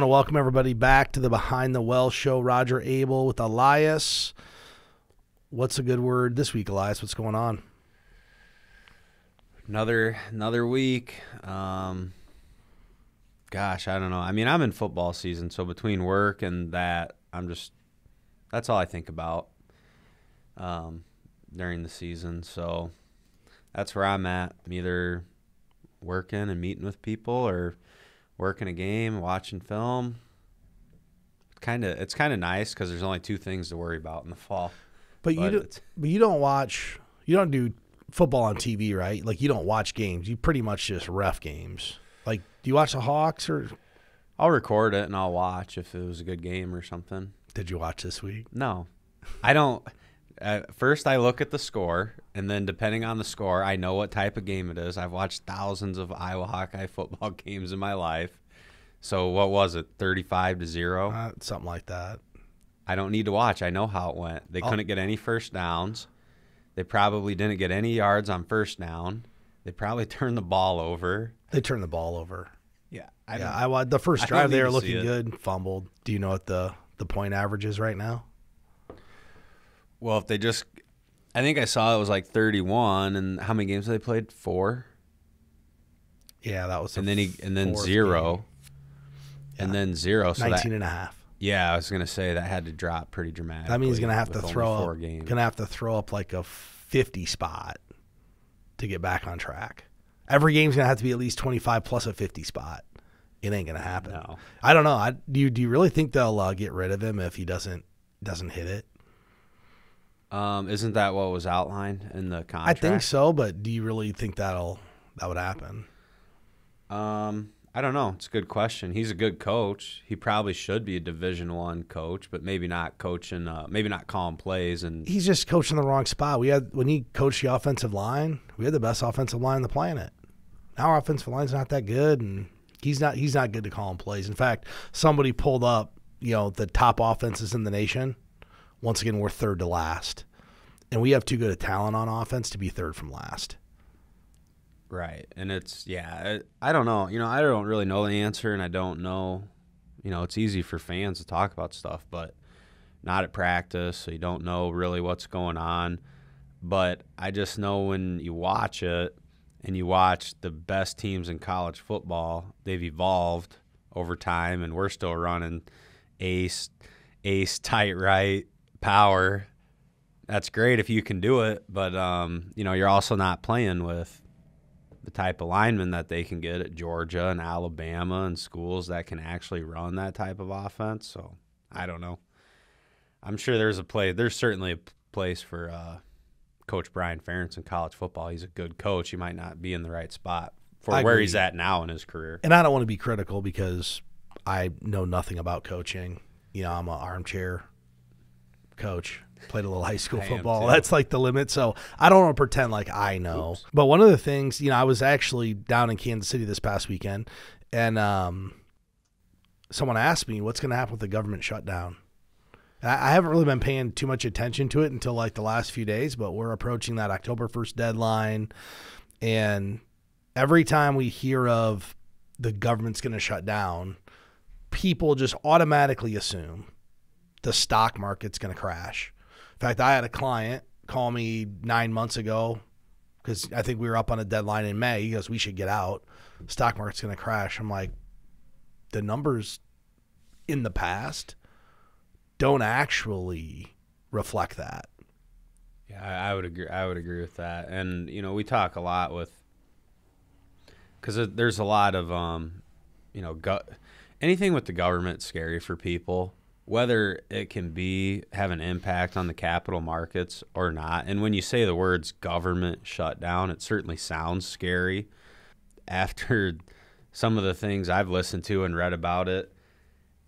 want to welcome everybody back to the Behind the Wealth show. Roger Abel with Elias. What's a good word this week, Elias? What's going on? Another another week. Um, gosh, I don't know. I mean, I'm in football season, so between work and that, I'm just that's all I think about um, during the season. So that's where I'm at. I'm either working and meeting with people or working a game, watching film. Kind of, it's kind of nice because there's only two things to worry about in the fall. But, you do, but you don't watch you don't do football on TV, right? Like you don't watch games. You pretty much just ref games. Like do you watch the Hawks or I'll record it and I'll watch if it was a good game or something. did you watch this week? No, I don't. At first, I look at the score, and then depending on the score, I know what type of game it is. I've watched thousands of Iowa Hawkeye football games in my life. So what was it? Thirty-five to zero. Uh, something like that. I don't need to watch. I know how it went. They Oh. couldn't get any first downs. They probably didn't get any yards on first down. They probably turned the ball over. They turned the ball over. Yeah, I I yeah, I the first drive they were looking good, fumbled. Do you know what the the point average is right now? Well, if they just, I think I saw it was like thirty-one, and how many games have they played? Four. Yeah, that was and then he and then zero, game. and then zero. So 19 that, and a half. yeah, I was gonna say that had to drop pretty dramatically. That means he's gonna have to throw four up, games. gonna have to throw up like a 50 spot to get back on track. Every game's gonna have to be at least 25 plus a 50 spot. It ain't gonna happen. No. I don't know. I, do you do you really think they'll uh, get rid of him if he doesn't doesn't hit it? Um, isn't that what was outlined in the contract? I think so, but do you really think that'll that would happen? Um, I don't know. It's a good question. He's a good coach. He probably should be a Division One coach, but maybe not coaching. Uh, maybe not calling plays and He's just coaching the wrong spot. We had when he coached the offensive line, we had the best offensive line on the planet. Now our offensive line's not that good, and he's not he's not good to calling plays. In fact, somebody pulled up, you know, the top offenses in the nation. Once again, we're third to last, and we have too good a talent on offense to be third from last. Right. And it's, yeah, I, don't know. You know, I don't really know the answer, and I don't know. You know, it's easy for fans to talk about stuff, but not at practice, so you don't know really what's going on. But I just know when you watch it and you watch the best teams in college football, they've evolved over time, and we're still running ace, ace, tight right, power. That's great if you can do it, but um, you know you're also not playing with the type of linemen that they can get at Georgia and Alabama and schools that can actually run that type of offense. So I don't know. I'm sure there's a play. There's certainly a place for uh, Coach Brian Ferentz in college football. He's a good coach. He might not be in the right spot for I where agree. he's at now in his career. And I don't want to be critical because I know nothing about coaching. You know, I'm an armchair coach. Played a little high school football. That's like the limit. So I don't want to pretend like I know. But one of the things, you know, I was actually down in Kansas City this past weekend, and um, someone asked me what's going to happen with the government shutdown. I I haven't really been paying too much attention to it until like the last few days, but we're approaching that October 1st deadline. And every time we hear of the government's going to shut down, people just automatically assume the stock market's going to crash. In fact, I had a client call me nine months ago because I think we were up on a deadline in May. He goes, We should get out. Stock market's going to crash. I'm like, The numbers in the past don't actually reflect that. Yeah, I, would agree. I would agree with that. And you know, we talk a lot with because there's a lot of um, you know, go, anything with the government scary for people. Whether it can be have an impact on the capital markets or not. And when you say the words government shutdown, it certainly sounds scary. After some of the things I've listened to and read about it,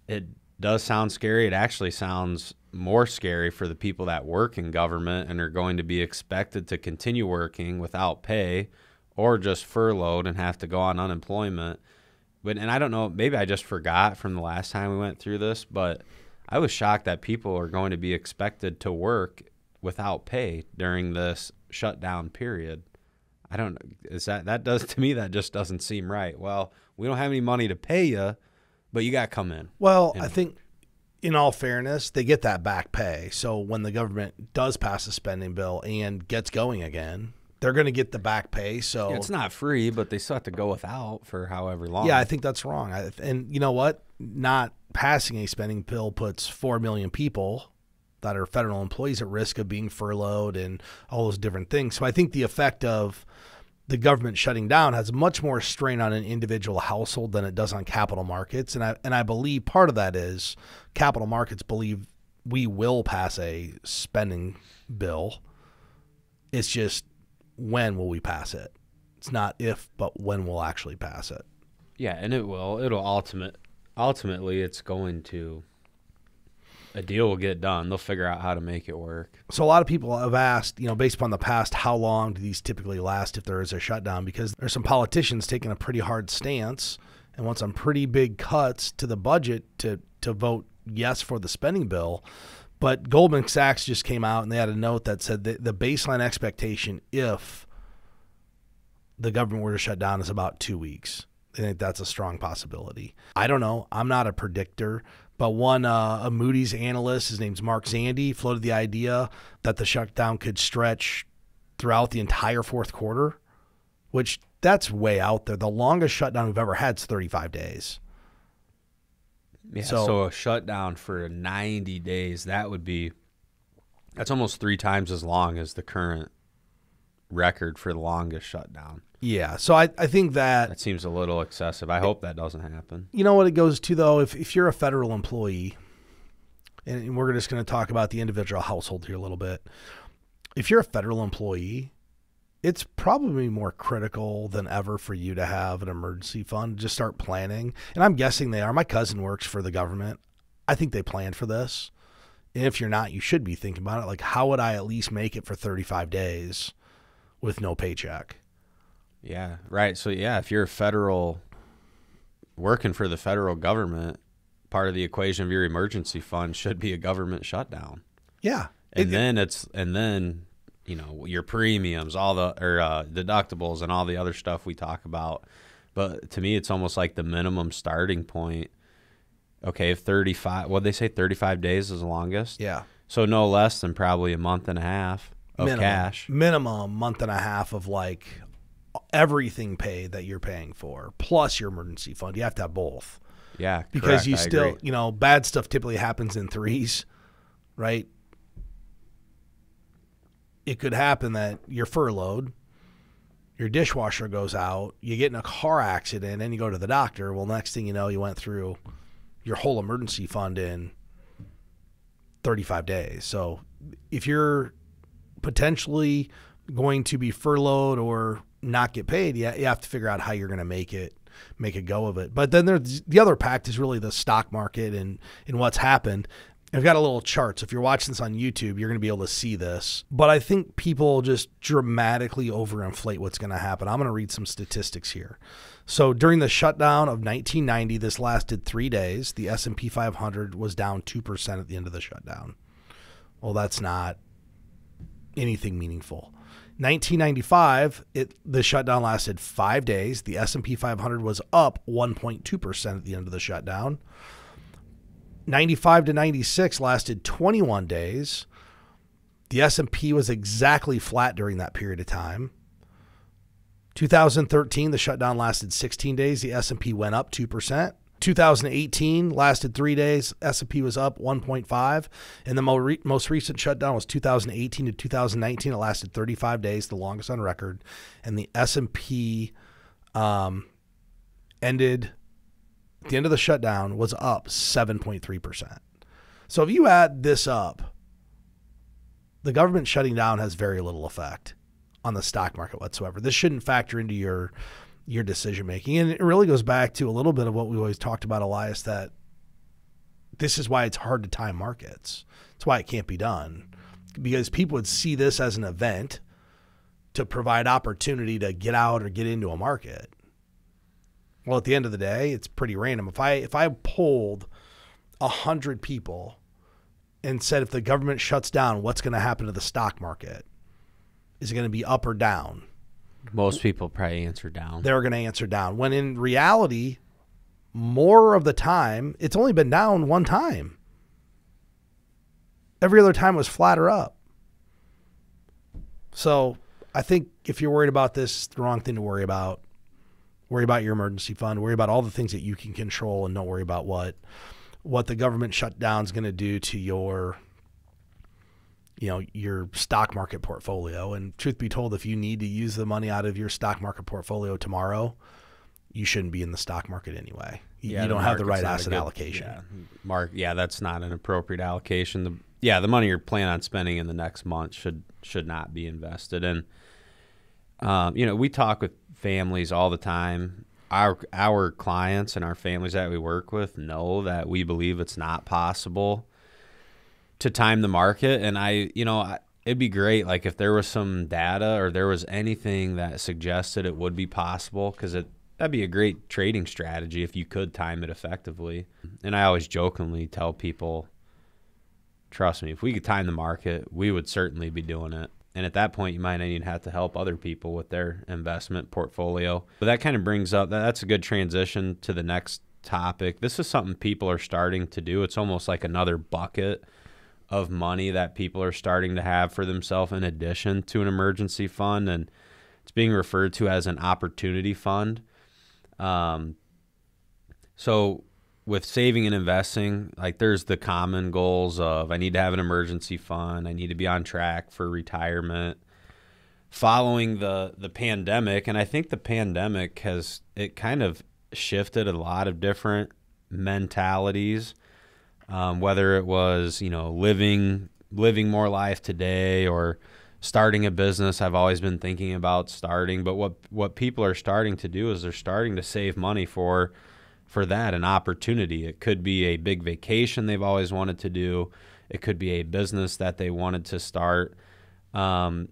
it does sound scary. It actually sounds more scary for the people that work in government and are going to be expected to continue working without pay or just furloughed and have to go on unemployment. But and I don't know, maybe I just forgot from the last time we went through this, but I was shocked that people are going to be expected to work without pay during this shutdown period. I don't is that that does to me that just doesn't seem right. Well, we don't have any money to pay you, but you got to come in. Well, I think in all fairness, they get that back pay. So when the government does pass a spending bill and gets going again, they're going to get the back pay. So Yeah, it's not free, but they still have to go without for however long. Yeah, I think that's wrong. I, and you know what? Not passing a spending bill puts 4 million people that are federal employees at risk of being furloughed and all those different things. So I think the effect of the government shutting down has much more strain on an individual household than it does on capital markets. And I and I believe part of that is capital markets believe we will pass a spending bill. It's just when will we pass it? It's not if, but when we'll actually pass it. Yeah, and it will. It'll ultimate. Ultimately, it's going to. A deal will get done. They'll figure out how to make it work. So a lot of people have asked, you know, based upon the past, how long do these typically last if there is a shutdown? Because there's some politicians taking a pretty hard stance and want some pretty big cuts to the budget to to vote yes for the spending bill. But Goldman Sachs just came out and they had a note that said that the baseline expectation if the government were to shut down is about two weeks. I think that's a strong possibility. I don't know. I'm not a predictor, but one uh, a Moody's analyst, his name's Mark Zandi, floated the idea that the shutdown could stretch throughout the entire fourth quarter, which that's way out there. The longest shutdown we've ever had is 35 days. Yeah. So- So, a shutdown for 90 days, that would be. That's almost three times as long as the current record for the longest shutdown. Yeah. So I, I think that That seems a little excessive. I hope that doesn't happen. you know what it goes to though if, if you're a federal employee and, and we're just going to talk about the individual household here a little bit if you're a federal employee it's probably more critical than ever for you to have an emergency fund just start planning. And i'm guessing they are. My cousin works for the government. I think they planned for this. And if you're not you should be thinking about it. Like how would i at least make it for 35 days with no paycheck? Yeah, right. So yeah, if you're a federal working for the federal government, part of the equation of your emergency fund should be a government shutdown. yeah. And It- then it's and then you know your premiums, all the or uh, deductibles and all the other stuff we talk about. But to me, it's almost like the minimum starting point. Okay, if 35, what they say, 35 days is the longest. yeah So no less than probably a month and a half of minimum, cash. minimum month and a half of like everything paid that you're paying for plus your emergency fund you have to have both Yeah, because correct, you still you know bad stuff typically happens in threes right it could happen that you're furloughed your dishwasher goes out you get in a car accident and you go to the doctor well next thing you know you went through your whole emergency fund in 35 days so if you're potentially going to be furloughed or not get paid, you, have to figure out how you're going to make it make a go of it. But then there's the other pact is really the stock market and and what's happened. I've got a little chart. So if you're watching this on YouTube, you're going to be able to see this. But I think people just dramatically overinflate what's going to happen. I'm going to read some statistics here. So during the shutdown of 1990, this lasted three days. The S&P 500 was down two percent at the end of the shutdown. Well, that's not anything meaningful. 1995, it the shutdown lasted five days. The S&P 500 was up 1.2 percent at the end of the shutdown. 95 to 96 lasted 21 days. The S&P was exactly flat during that period of time. 2013, the shutdown lasted 16 days. The S&P went up 2%. 2018 lasted three days. S&P was up 1.5, and the most recent shutdown was 2018 to 2019. It lasted 35 days, the longest on record, and the S&P um, ended at the end of the shutdown was up 7.3 percent. So if you add this up, the government shutting down has very little effect on the stock market whatsoever. This shouldn't factor into your your decision making. And it really goes back to a little bit of what we always talked about, Elias, that this is why it's hard to time markets. It's why it can't be done. Because people would see this as an event to provide opportunity to get out or get into a market. Well, at the end of the day, it's pretty random. If I if I polled a hundred people and said if the government shuts down, what's going to happen to the stock market? Is it going to be up or down? Most people probably answer down. they're going to answer down. When in reality, more of the time, it's only been down one time. Every other time was flatter up. So I think if you're worried about this, it's the wrong thing to worry about. Worry about your emergency fund. Worry about all the things that you can control, and don't worry about what what the government shutdown is going to do to your you know your stock market portfolio and truth be told if you need to use the money out of your stock market portfolio tomorrow you shouldn't be in the stock market anyway you, Yeah, you don't have the right asset good- allocation Yeah, Mark. Yeah, that's not an appropriate allocation. The yeah, the money you're planning on spending in the next month should should not be invested. And um, you know, we talk with families all the time. Our our clients and our families that we work with know that we believe it's not possible to time the market. And I, you know, I, it'd be great like if there was some data or there was anything that suggested it would be possible because it that'd be a great trading strategy if you could time it effectively. And I always jokingly tell people, trust me, if we could time the market, we would certainly be doing it. And at that point, you might even have to help other people with their investment portfolio. But that kind of brings up that's a good transition to the next topic. This is something people are starting to do. It's almost like another bucket of money that people are starting to have for themselves in addition to an emergency fund. And it's being referred to as an opportunity fund. Um, so with saving and investing, like there's the common goals of I need to have an emergency fund, I need to be on track for retirement. Following the the pandemic, and I think the pandemic has it kind of shifted a lot of different mentalities. Um, whether it was you know living living more life today or starting a business I've always been thinking about starting but what what people are starting to do is they're starting to save money for for that an opportunity. It could be a big vacation they've always wanted to do. It could be a business that they wanted to start. Um,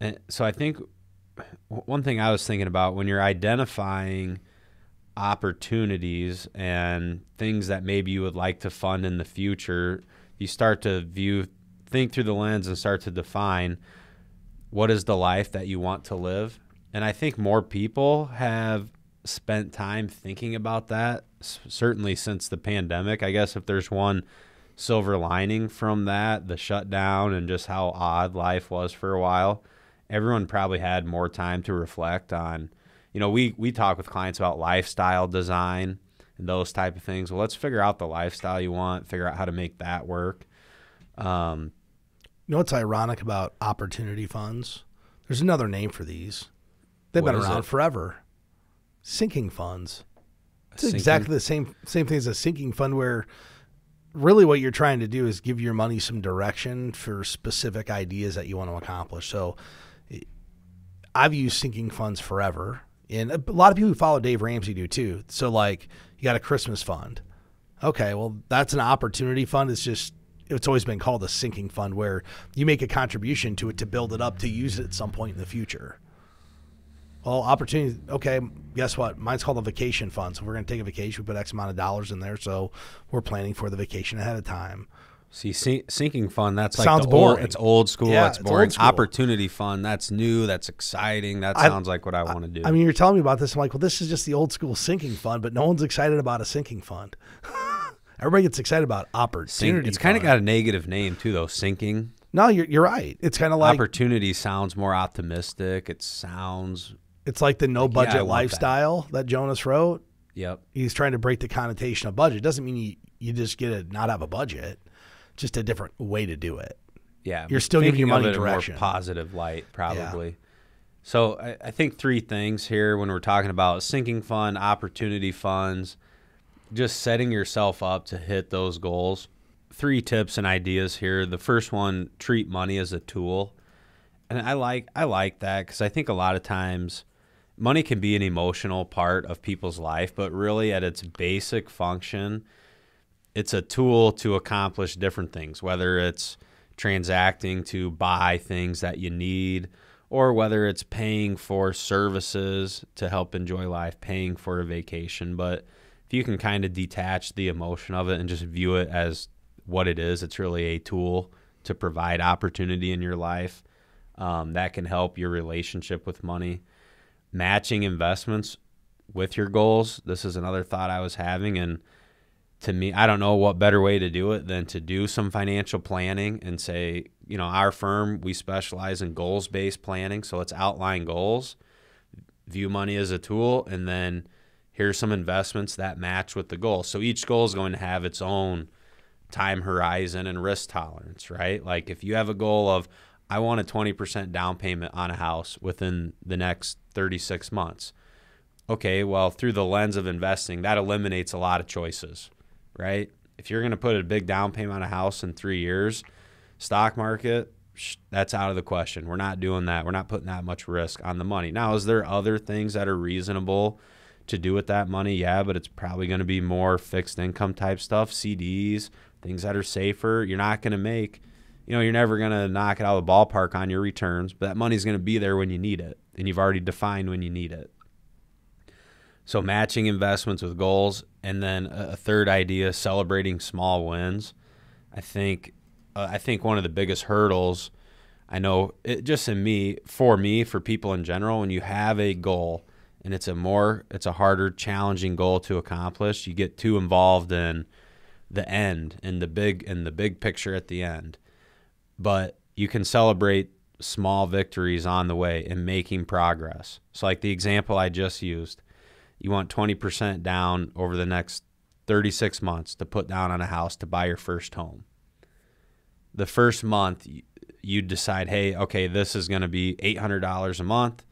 and so I think one thing I was thinking about when you're identifying opportunities and things that maybe you would like to fund in the future, you start to view, think through the lens and start to define what is the life that you want to live. And I think more people have spent time thinking about that, s- certainly since the pandemic. I guess if there's one silver lining from that, the shutdown and just how odd life was for a while, everyone probably had more time to reflect on you know, we we talk with clients about lifestyle design and those type of things. Well, let's figure out the lifestyle you want, figure out how to make that work. Um, you know what's ironic about opportunity funds there's another name for these they've been around it? forever sinking funds It's sinking- exactly the same same thing as a sinking fund where really what you're trying to do is give your money some direction for specific ideas that you want to accomplish. So I've used sinking funds forever. And a lot of people who follow Dave Ramsey do too. So like you got a Christmas fund. Okay, well that's an opportunity fund. It's just it's always been called a sinking fund where you make a contribution to it to build it up to use it at some point in the future. Well, opportunity. Okay, guess what? Mine's called a vacation fund. So if we're going to take a vacation. We put X amount of dollars in there, so we're planning for the vacation ahead of time. see, sink, sinking fund. That's like Sounds the old- boring. it's old school. Yeah, that's it's boring. school. Opportunity fund. That's new. That's exciting. That I- sounds like what I want to do. I mean, you're telling me about this. I'm like, well, this is just the old school sinking fund, but no one's excited about a sinking fund. Everybody gets excited about Sink- opportunity. it's kind of got a negative name too, though. Sinking. no. You're you're right. It's kind of like Opportunity sounds more optimistic. It sounds. It's like the no yeah, I budget that. lifestyle that. Jonas wrote. Yep. He's trying to break the connotation of budget. Doesn't mean you you just get to not have a budget. Just a different way to do it. Yeah, You're still giving your money in a more direction. positive light, probably. So I, I think three things here when we're talking about sinking fund, opportunity funds, just setting yourself up to hit those goals. Three tips and ideas here. The first one: treat money as a tool, and I like I like that because I think a lot of times money can be an emotional part of people's life, but really at its basic function, it's a tool to accomplish different things, whether it's transacting to buy things that you need, or whether it's paying for services to help enjoy life, paying for a vacation. But if you can kind of detach the emotion of it and just view it as what it is, it's really a tool to provide opportunity in your life. Um, that can help your relationship with money. Matching investments with your goals. This is another thought I was having and to me, I don't know what better way to do it than to do some financial planning and say, you know, our firm, we specialize in goals based planning. So let's outline goals, view money as a tool, and then here's some investments that match with the goal. So each goal is going to have its own time horizon and risk tolerance, right? Like if you have a goal of, I want a 20% down payment on a house within the next 36 months. Okay, well, through the lens of investing, that eliminates a lot of choices, right? If you're going to put a big down payment on a house in three years, stock market, that's out of the question. We're not doing that. We're not putting that much risk on the money. Now, is there other things that are reasonable to do with that money? Yeah, but it's probably going to be more fixed income type stuff, CDs, things that are safer. You're not going to make, you know, you're never going to knock it out of the ballpark on your returns, but that money's going to be there when you need it, and you've already defined when you need it. So matching investments with goals, and then a third idea, celebrating small wins. I think, uh, I think one of the biggest hurdles. I know it just in me, for me, for people in general, when you have a goal and it's a more, it's a harder, challenging goal to accomplish, you get too involved in the end and the big and the big picture at the end. But you can celebrate small victories on the way and making progress. So like the example I just used, you want 20% down over the next 36 months to put down on a house to buy your first home. The first month, you decide, hey, okay, this is going to be $800 a month.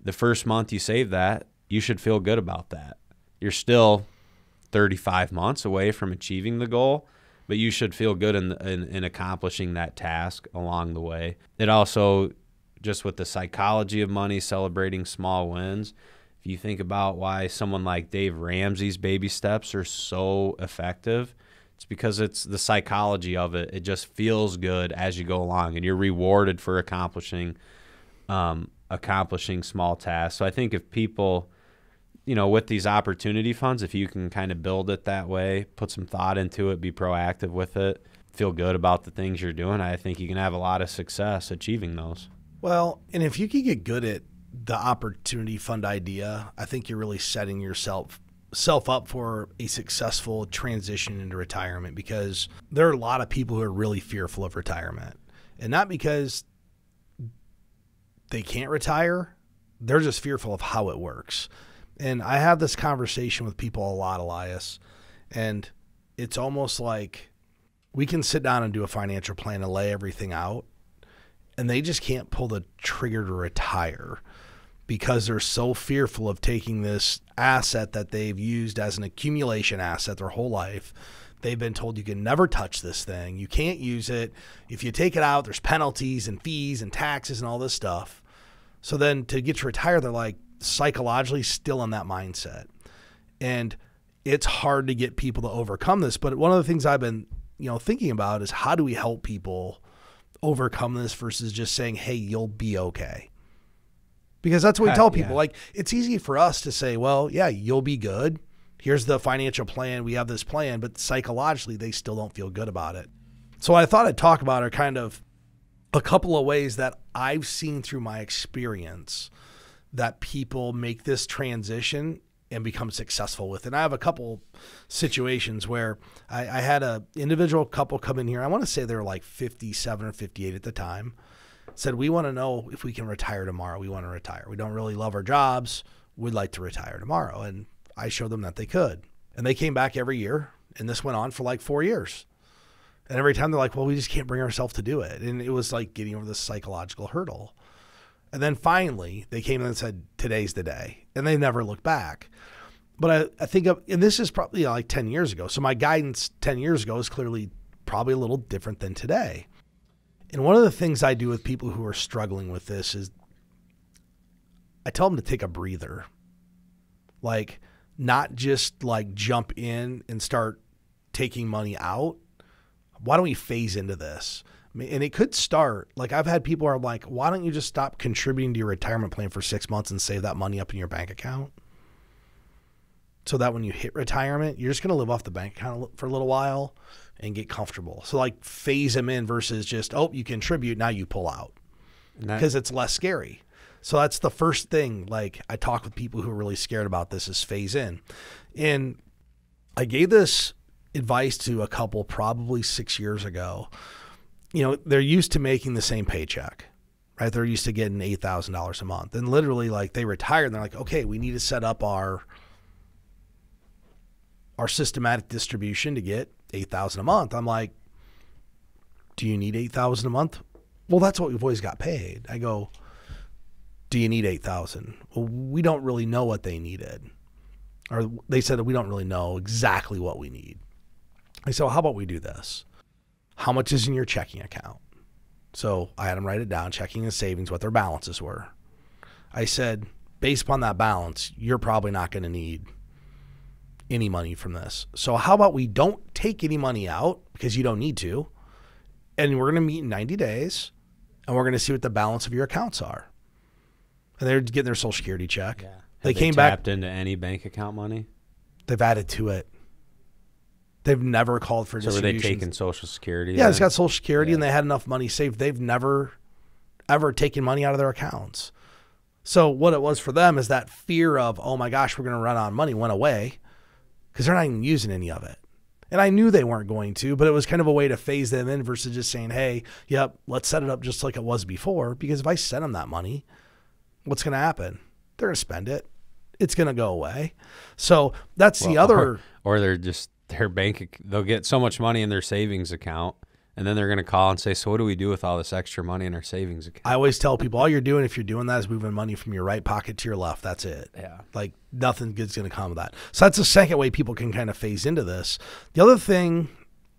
The first month you save that, you should feel good about that. You're still 35 months away from achieving the goal, but you should feel good in, in, in accomplishing that task along the way. It also, just with the psychology of money, celebrating small wins, if you think about why someone like Dave Ramsey's baby steps are so effective, it's because it's the psychology of it. It just feels good as you go along, and you're rewarded for accomplishing um, accomplishing small tasks. So I think if people, you know, with these opportunity funds, if you can kind of build it that way, put some thought into it, be proactive with it, feel good about the things you're doing, I think you can have a lot of success achieving those. Well, and if you can get good at the opportunity fund idea, I think you're really setting yourself self up for a successful transition into retirement because there are a lot of people who are really fearful of retirement. And not because they can't retire, they're just fearful of how it works. And I have this conversation with people a lot, Elias, and it's almost like we can sit down and do a financial plan and lay everything out, and they just can't pull the trigger to retire because they're so fearful of taking this asset that they've used as an accumulation asset their whole life. They've been told you can never touch this thing. You can't use it. If you take it out, there's penalties and fees and taxes and all this stuff. So then to get to retire, they're like psychologically still in that mindset. And it's hard to get people to overcome this. But one of the things I've been, you know, thinking about is how do we help people overcome this versus just saying, hey, you'll be okay because that's what we tell people. Yeah. Like it's easy for us to say, well, yeah, you'll be good. Here's the financial plan. We have this plan, but psychologically they still don't feel good about it. So I thought I'd talk about are kind of a couple of ways that I've seen through my experience that people make this transition and become successful with. it. And I have a couple situations where I, I had a individual couple come in here. I want to say they were like 57 or 58 at the time said, We want to know if we can retire tomorrow. We want to retire. We don't really love our jobs. We'd like to retire tomorrow. And I showed them that they could. And they came back every year. And this went on for like four years. And every time they're like, Well, we just can't bring ourselves to do it. And it was like getting over this psychological hurdle. And then finally, they came in and said, Today's the day. And they never looked back. But I, I think, of, and this is probably you know, like 10 years ago. So my guidance 10 years ago is clearly probably a little different than today. And one of the things I do with people who are struggling with this is I tell them to take a breather. Like, not just like jump in and start taking money out. Why don't we phase into this? And it could start like I've had people are like, why don't you just stop contributing to your retirement plan for six months and save that money up in your bank account? So that when you hit retirement, you're just going to live off the bank account for a little while and get comfortable. So like phase them in versus just oh you contribute now you pull out because it's less scary. So that's the first thing. Like I talk with people who are really scared about this is phase in. And I gave this advice to a couple probably six years ago. You know, they're used to making the same paycheck, right? They're used to getting eight thousand dollars a month. And literally like they retire and they're like, okay, we need to set up our our systematic distribution to get eight thousand a month. I'm like, do you need eight thousand a month? Well, that's what we've always got paid. I go, do you need eight thousand? Well, we don't really know what they needed, or they said that we don't really know exactly what we need. I said, well, how about we do this? How much is in your checking account? So I had them write it down, checking and savings, what their balances were. I said, based upon that balance, you're probably not going to need any money from this. So how about we don't take any money out because you don't need to, and we're going to meet in 90 days, and we're going to see what the balance of your accounts are. And they're getting their social security check. Yeah. They Have came back. tapped into any bank account money. They've added to it. They've never called for So were they taking Social Security? Yeah, it's got Social Security, and they had enough money saved. They've never, ever taken money out of their accounts. So what it was for them is that fear of, oh my gosh, we're going to run out of money, went away because they're not even using any of it. And I knew they weren't going to, but it was kind of a way to phase them in versus just saying, hey, yep, let's set it up just like it was before. Because if I send them that money, what's going to happen? They're going to spend it. It's going to go away. So that's the other. or, or they're just their bank. They'll get so much money in their savings account, and then they're going to call and say, "So what do we do with all this extra money in our savings account?" I always tell people all you're doing if you're doing that is moving money from your right pocket to your left. That's it. yeah. Like nothing good's going to come of that. So that's the second way people can kind of phase into this. The other thing,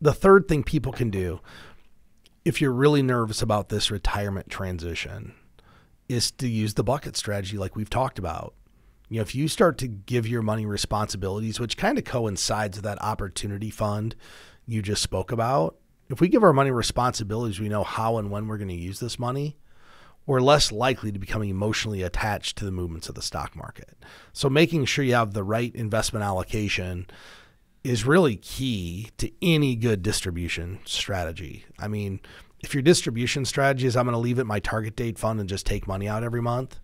the third thing people can do, if you're really nervous about this retirement transition, is to use the bucket strategy like we've talked about. You know, if you start to give your money responsibilities, which kind of coincides with that opportunity fund you just spoke about, if we give our money responsibilities, we know how and when we're going to use this money we're less likely to become emotionally attached to the movements of the stock market. So making sure you have the right investment allocation is really key to any good distribution strategy. I mean, if your distribution strategy is I'm going to leave it my target date fund and just take money out every month,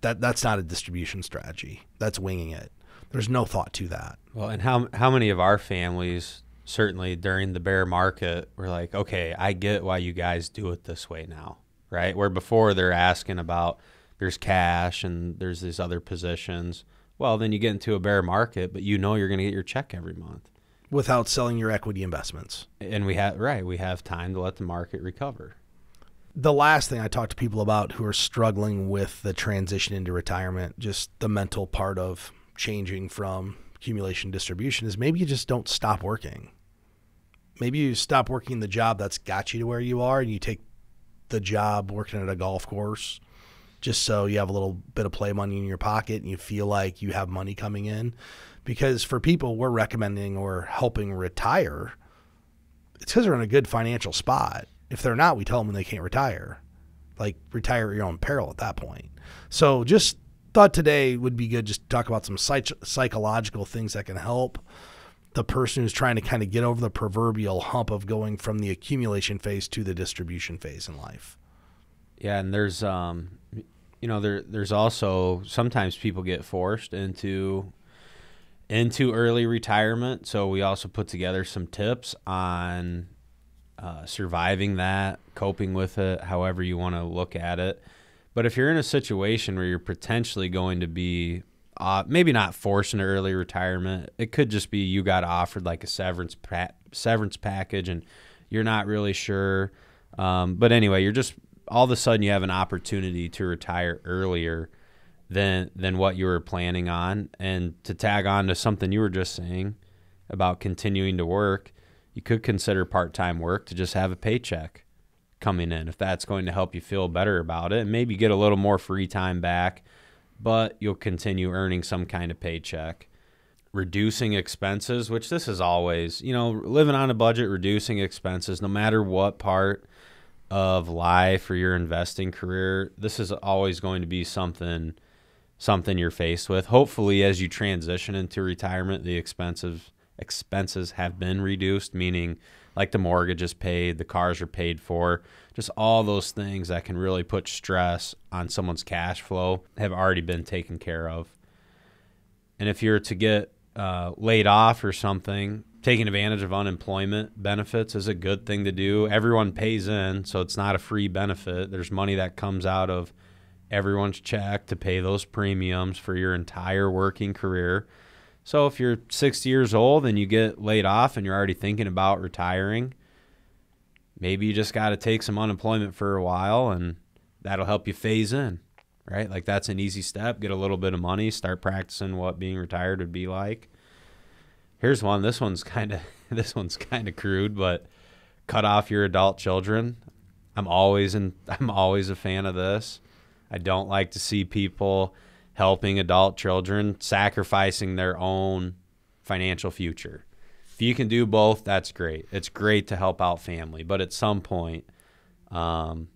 that that's not a distribution strategy. That's winging it. There's no thought to that. Well, and how how many of our families certainly during the bear market were like, "Okay, I get why you guys do it this way now." Right? Where before they're asking about there's cash and there's these other positions. Well, then you get into a bear market, but you know you're going to get your check every month. Without selling your equity investments. And we have right, we have time to let the market recover. The last thing I talk to people about who are struggling with the transition into retirement, just the mental part of changing from accumulation distribution is maybe you just don't stop working. Maybe you stop working the job that's got you to where you are and you take the job working at a golf course just so you have a little bit of play money in your pocket and you feel like you have money coming in. Because for people we're recommending or helping retire, it's because they're in a good financial spot. If they're not, we tell them they can't retire. Like retire at your own peril at that point. So just thought today would be good just to talk about some psych- psychological things that can help the person who's trying to kind of get over the proverbial hump of going from the accumulation phase to the distribution phase in life. Yeah, and there's um you know, there there's also sometimes people get forced into into early retirement. So we also put together some tips on uh, surviving that, coping with it, however you want to look at it. But if you're in a situation where you're potentially going to be uh, maybe not forced into early retirement, it could just be you got offered like a severance pa- severance package and you're not really sure. Um, but anyway, you're just all of a sudden you have an opportunity to retire earlier than than what you were planning on. And to tag on to something you were just saying about continuing to work, you could consider part time work to just have a paycheck coming in if that's going to help you feel better about it and maybe get a little more free time back, but you'll continue earning some kind of paycheck. Reducing expenses, which this is always, you know, living on a budget, reducing expenses, no matter what part of life or your investing career, this is always going to be something something you're faced with. Hopefully as you transition into retirement, the expenses expenses have been reduced, meaning like the mortgage is paid, the cars are paid for, just all those things that can really put stress on someone's cash flow have already been taken care of. And if you're to get uh, laid off or something, taking advantage of unemployment benefits is a good thing to do. Everyone pays in, so it's not a free benefit. There's money that comes out of everyone's check to pay those premiums for your entire working career. So if you're 60 years old and you get laid off and you're already thinking about retiring, maybe you just got to take some unemployment for a while and that'll help you phase in, right? Like that's an easy step. Get a little bit of money, start practicing what being retired would be like. Here's one. This one's kind of this one's kind of crude, but cut off your adult children. I'm always in I'm always a fan of this. I don't like to see people helping adult children sacrificing their own financial future. If you can do both, that's great. It's great to help out family, but at some point, um,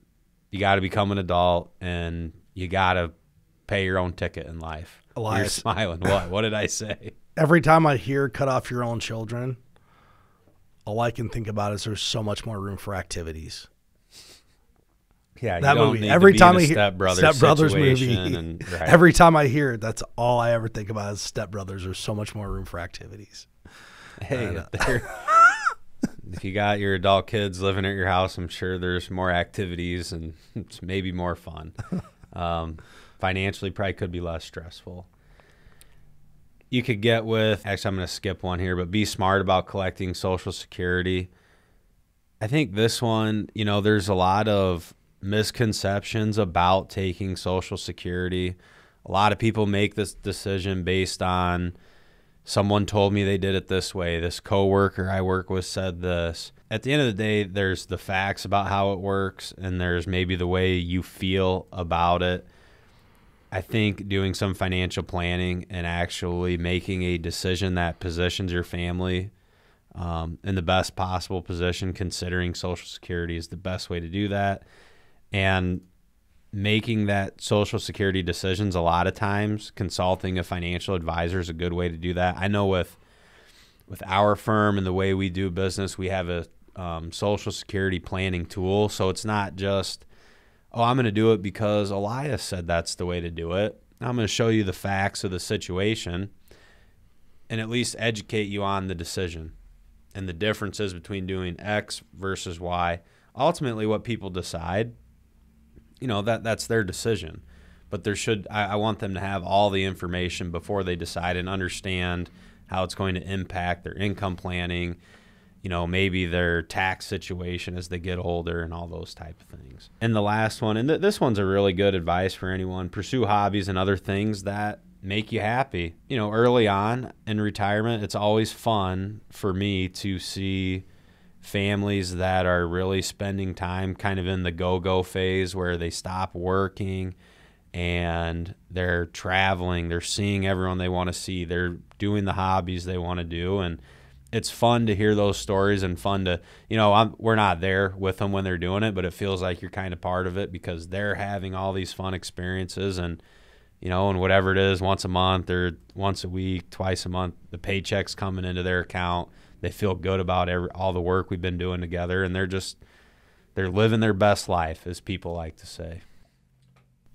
you got to become an adult and you got to pay your own ticket in life. Elias. You're smiling. What? What did I say? Every time I hear cut off your own children, all I can think about is there's so much more room for activities. Yeah, that movie. Every time I hear Step Brothers, Brothers movie, and, right. every time I hear it, that's all I ever think about is Step Brothers. There's so much more room for activities. Hey, uh, if, if you got your adult kids living at your house, I'm sure there's more activities and it's maybe more fun. Um, financially, probably could be less stressful. You could get with, actually, I'm going to skip one here, but be smart about collecting Social Security. I think this one, you know, there's a lot of misconceptions about taking Social Security. A lot of people make this decision based on someone told me they did it this way. This coworker I work with said this. At the end of the day, there's the facts about how it works, and there's maybe the way you feel about it. I think doing some financial planning and actually making a decision that positions your family um, in the best possible position, considering Social Security is the best way to do that. And making that Social Security decisions, a lot of times, consulting a financial advisor is a good way to do that. I know with with our firm and the way we do business, we have a um, Social Security planning tool. So it's not just oh, I'm going to do it because Elias said that's the way to do it. I'm going to show you the facts of the situation and at least educate you on the decision and the differences between doing X versus Y. Ultimately, what people decide, you know, that that's their decision. But there should I, I want them to have all the information before they decide and understand how it's going to impact their income planning, you know, maybe their tax situation as they get older and all those type of things. And the last one, and th- this one's a really good advice for anyone: pursue hobbies and other things that make you happy. You know, early on in retirement, it's always fun for me to see families that are really spending time kind of in the go-go phase where they stop working and they're traveling, they're seeing everyone they want to see, they're doing the hobbies they want to do and it's fun to hear those stories and fun to you know I'm, we're not there with them when they're doing it but it feels like you're kind of part of it because they're having all these fun experiences and you know and whatever it is once a month or once a week twice a month the paychecks coming into their account they feel good about every, all the work we've been doing together and they're just they're living their best life as people like to say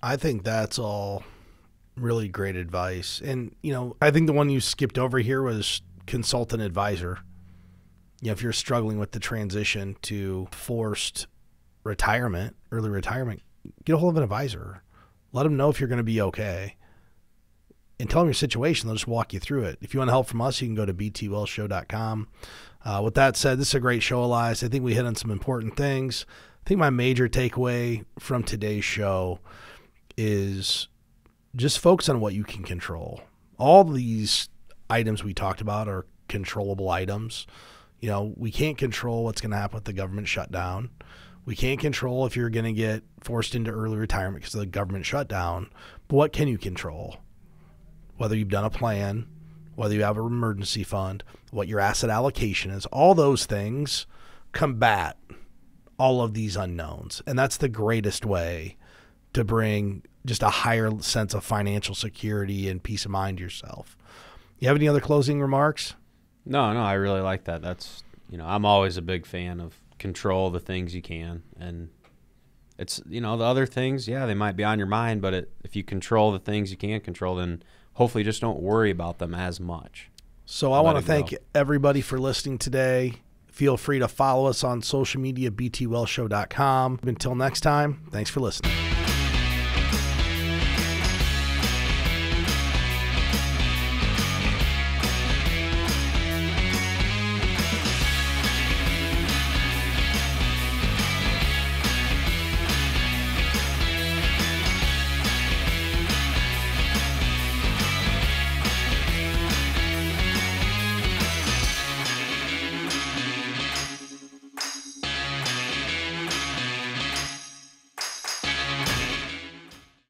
I think that's all really great advice. And, you know, I think the one you skipped over here was consultant advisor. You know, if you're struggling with the transition to forced retirement, early retirement, get a hold of an advisor. Let them know if you're going to be okay. And tell them your situation. They'll just walk you through it. If you want help from us, you can go to btwealthshow.com. Uh, with that said, this is a great show, Elias. I think we hit on some important things. I think my major takeaway from today's show is just focus on what you can control. All these items we talked about are controllable items. You know, we can't control what's going to happen with the government shutdown. We can't control if you're going to get forced into early retirement because of the government shutdown. But what can you control? Whether you've done a plan, whether you have an emergency fund, what your asset allocation is, all those things combat all of these unknowns. And that's the greatest way to bring just a higher sense of financial security and peace of mind yourself. You have any other closing remarks? no no i really like that that's you know, I'm always a big fan of control the things you can, and it's you know the other things, yeah, they might be on your mind, but it, if you control the things you can control, then hopefully just don't worry about them as much. So I want to thank go. everybody for listening today. Feel free to follow us on social media, btwealthshow.com. Until next time, thanks for listening.